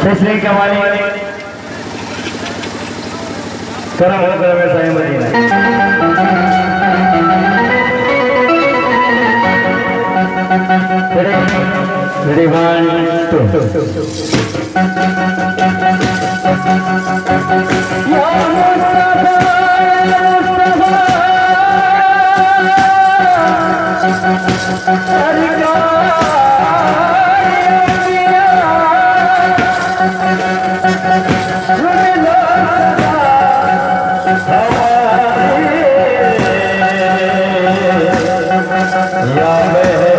इसलिए कमानी करम हो करम ऐसा है Medina Ready, ready, one, Yeah, man.